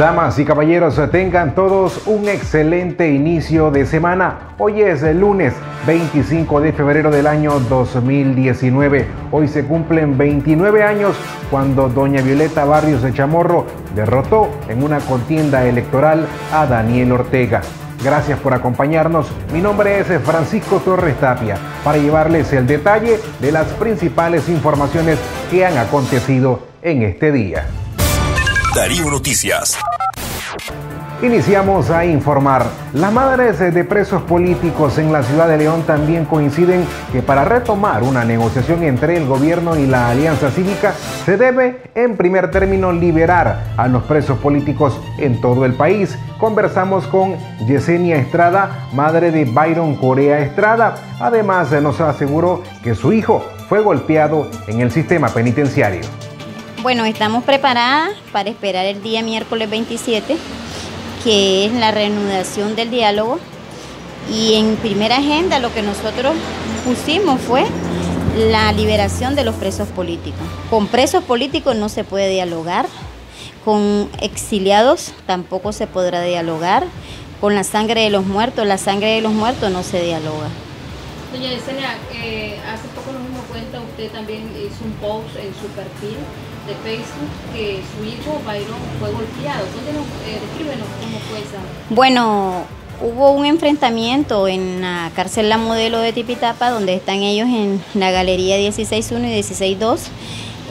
Damas y caballeros, tengan todos un excelente inicio de semana. Hoy es el lunes 25 de febrero del año 2019. Hoy se cumplen 29 años cuando doña Violeta Barrios de Chamorro derrotó en una contienda electoral a Daniel Ortega. Gracias por acompañarnos. Mi nombre es Francisco Torres Tapia para llevarles el detalle de las principales informaciones que han acontecido en este día. Darío Noticias. Iniciamos a informar. Las madres de presos políticos en la ciudad de León también coinciden que para retomar una negociación entre el gobierno y la alianza cívica se debe, en primer término, liberar a los presos políticos en todo el país. Conversamos con Yesenia Estrada, madre de Byron Corea Estrada. Además, nos aseguró que su hijo fue golpeado en el sistema penitenciario. Bueno, estamos preparadas para esperar el día miércoles 27, que es la reanudación del diálogo. Y en primera agenda lo que nosotros pusimos fue la liberación de los presos políticos. Con presos políticos no se puede dialogar, con exiliados tampoco se podrá dialogar, con la sangre de los muertos, la sangre de los muertos no se dialoga. Doña Yesenia, eh, hace poco nos dimos cuenta, usted también hizo un post en su perfil de Facebook que su hijo Byron fue golpeado. Cuéntenos, eh, descríbenos cómo fue esa. Bueno, hubo un enfrentamiento en la cárcel La Modelo de Tipitapa, donde están ellos en la galería 16.1 y 16.2,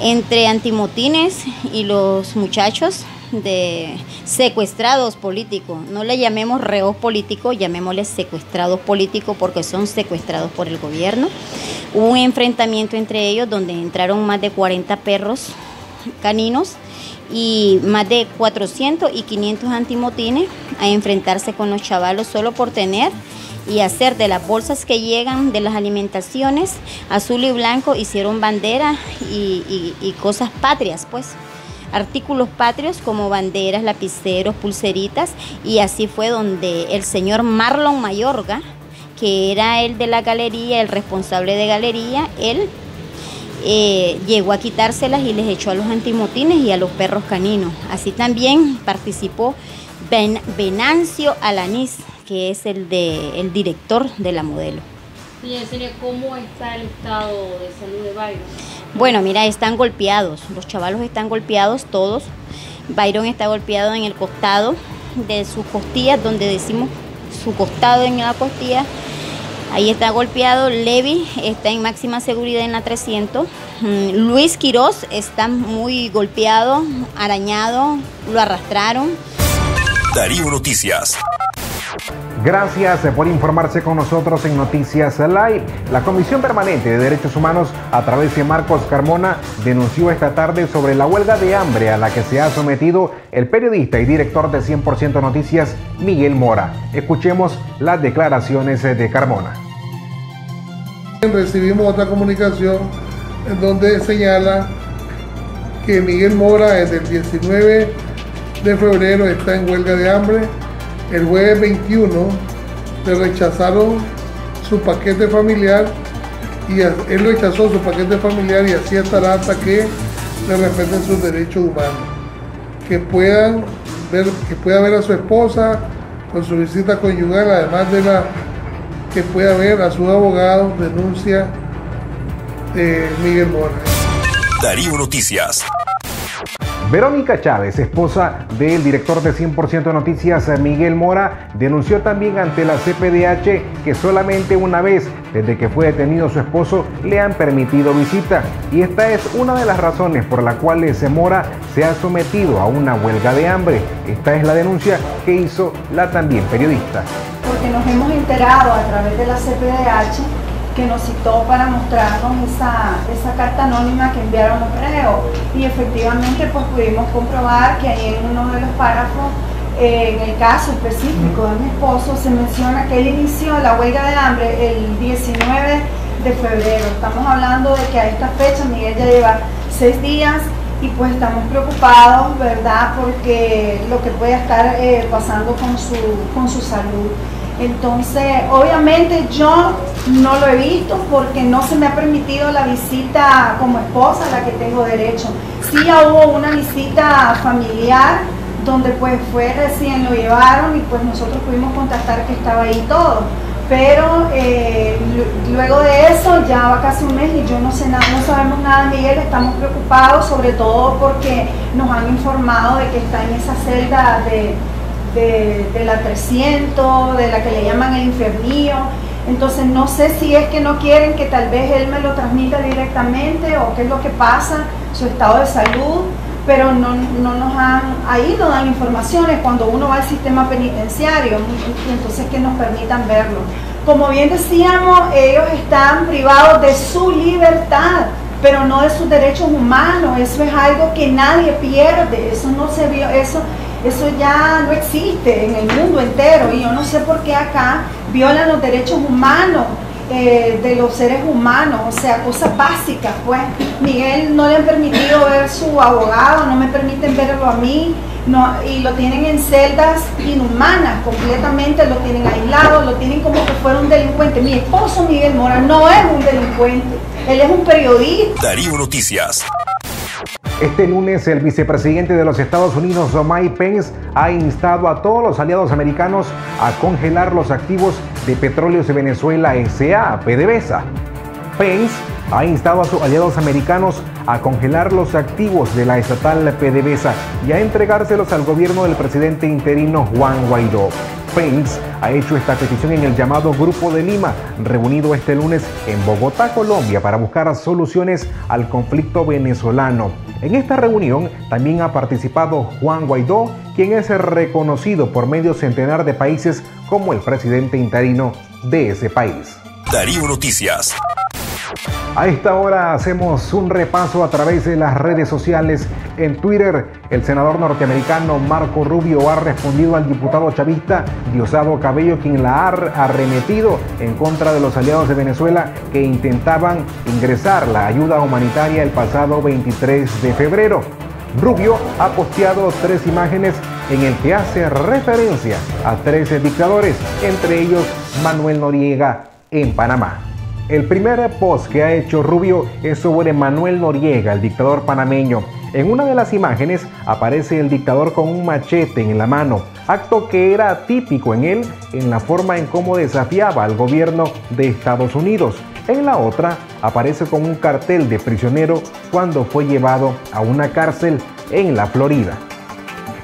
entre antimotines y los muchachos de secuestrados políticos. No le llamemos reos políticos, llamémosles secuestrados políticos porque son secuestrados por el gobierno. Hubo un enfrentamiento entre ellos donde entraron más de 40 perros caninos y más de 400 y 500 antimotines a enfrentarse con los chavalos solo por tener y hacer de las bolsas que llegan de las alimentaciones azul y blanco hicieron banderas y, y cosas patrias pues. Artículos patrios como banderas, lapiceros, pulseritas y así fue donde el señor Marlon Mayorga, que era el de la galería, el responsable de galería, él eh, llegó a quitárselas y les echó a los antimotines y a los perros caninos. Así también participó ben, Venancio Alanís, que es el, de, el director de la modelo. ¿cómo está el estado de salud de Byron? Bueno, mira, están golpeados, los chavalos están golpeados todos. Byron está golpeado en el costado de sus costillas, donde decimos su costado en la costilla Ahí está golpeado. Levi está en máxima seguridad en la 300. Mm, Luis Quiroz está muy golpeado, arañado, lo arrastraron. Darío Noticias. Gracias por informarse con nosotros en Noticias Live. La Comisión Permanente de Derechos Humanos, a través de Marcos Carmona, denunció esta tarde sobre la huelga de hambre a la que se ha sometido el periodista y director de 100% Noticias, Miguel Mora. Escuchemos las declaraciones de Carmona. Recibimos otra comunicación en donde señala que Miguel Mora desde el 19 de febrero está en huelga de hambre el jueves 21 le rechazaron su paquete familiar y él rechazó su paquete familiar y así estará hasta que le respeten sus derechos humanos. Que puedan ver, que pueda ver a su esposa con su visita conyugal, además de la que pueda ver a su abogado, denuncia de Miguel Mora. Darío Noticias. Verónica Chávez, esposa del director de 100% Noticias, Miguel Mora, denunció también ante la CPDH que solamente una vez desde que fue detenido su esposo le han permitido visita. Y esta es una de las razones por la cual ese Mora se ha sometido a una huelga de hambre. Esta es la denuncia que hizo la también periodista. Porque nos hemos enterado a través de la CPDH que nos citó para mostrarnos esa, esa carta anónima que enviaron los reos. Y efectivamente pues pudimos comprobar que ahí en uno de los párrafos, eh, en el caso específico de mi esposo, se menciona que él inició la huelga de hambre el 19 de febrero. Estamos hablando de que a esta fecha Miguel ya lleva seis días y pues estamos preocupados, ¿verdad? Porque lo que puede estar eh, pasando con su, con su salud. Entonces, obviamente yo no lo he visto porque no se me ha permitido la visita como esposa, la que tengo derecho. Sí hubo una visita familiar donde pues fue recién lo llevaron y pues nosotros pudimos contactar que estaba ahí todo pero eh, luego de eso ya va casi un mes y yo no sé nada, no sabemos nada Miguel, estamos preocupados sobre todo porque nos han informado de que está en esa celda de, de, la 300, de la que le llaman el infiernío, entonces no sé si es que no quieren que tal vez él me lo transmita directamente o qué es lo que pasa, su estado de salud, pero no, no nos han, ahí no dan informaciones cuando uno va al sistema penitenciario, entonces que nos permitan verlo. Como bien decíamos, ellos están privados de su libertad, pero no de sus derechos humanos. Eso es algo que nadie pierde. Eso no se vio, eso, eso ya no existe en el mundo entero. Y yo no sé por qué acá violan los derechos humanos. Eh, de los seres humanos, o sea, cosas básicas, pues. Miguel no le han permitido ver su abogado, no me permiten verlo a mí, no, y lo tienen en celdas inhumanas, completamente lo tienen aislado, lo tienen como que fuera un delincuente. Mi esposo Miguel Mora no es un delincuente, él es un periodista. Darío Noticias. Este lunes el vicepresidente de los Estados Unidos, Mike Pence, ha instado a todos los aliados americanos a congelar los activos de Petróleos de Venezuela S.A., PDVSA. Pence ha instado a sus aliados americanos a congelar los activos de la estatal PDVSA y a entregárselos al gobierno del presidente interino Juan Guaidó. Pence ha hecho esta petición en el llamado Grupo de Lima, reunido este lunes en Bogotá, Colombia, para buscar soluciones al conflicto venezolano. En esta reunión también ha participado Juan Guaidó, quien es reconocido por medio centenar de países como el presidente interino de ese país. Darío Noticias. A esta hora hacemos un repaso a través de las redes sociales. En Twitter, el senador norteamericano Marco Rubio ha respondido al diputado chavista Diosdado Cabello, quien la ha arremetido en contra de los aliados de Venezuela que intentaban ingresar la ayuda humanitaria el pasado 23 de febrero. Rubio ha posteado tres imágenes en el que hace referencia a tres dictadores, entre ellos Manuel Noriega en Panamá. El primer post que ha hecho Rubio es sobre Manuel Noriega, el dictador panameño. En una de las imágenes aparece el dictador con un machete en la mano, acto que era típico en él en la forma en cómo desafiaba al gobierno de Estados Unidos. En la otra aparece con un cartel de prisionero cuando fue llevado a una cárcel en la Florida.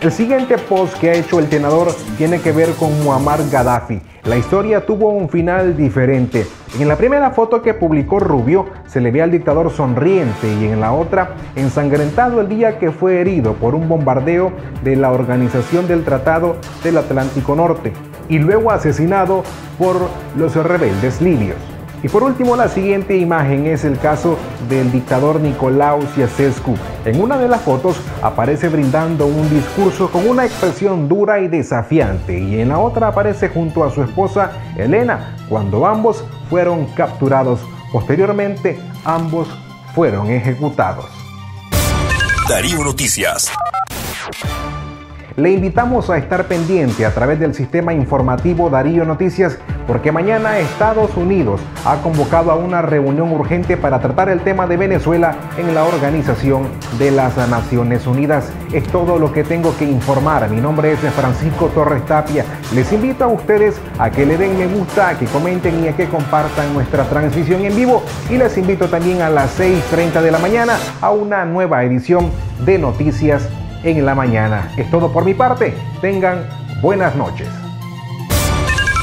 El siguiente post que ha hecho el tenador tiene que ver con Muammar Gaddafi. La historia tuvo un final diferente. En la primera foto que publicó Rubio se le ve al dictador sonriente y en la otra ensangrentado el día que fue herido por un bombardeo de la Organización del Tratado del Atlántico Norte y luego asesinado por los rebeldes libios. Y por último, la siguiente imagen es el caso del dictador Nicolau Ceausescu. En una de las fotos aparece brindando un discurso con una expresión dura y desafiante y en la otra aparece junto a su esposa Elena cuando ambos fueron capturados. Posteriormente, ambos fueron ejecutados. Darío Noticias. Le invitamos a estar pendiente a través del sistema informativo Darío Noticias porque mañana Estados Unidos ha convocado a una reunión urgente para tratar el tema de Venezuela en la Organización de las Naciones Unidas. Es todo lo que tengo que informar. Mi nombre es Francisco Torres Tapia. Les invito a ustedes a que le den me gusta, a que comenten y a que compartan nuestra transmisión en vivo. Y les invito también a las 6.30 de la mañana a una nueva edición de Noticias en la mañana. Es todo por mi parte. Tengan buenas noches.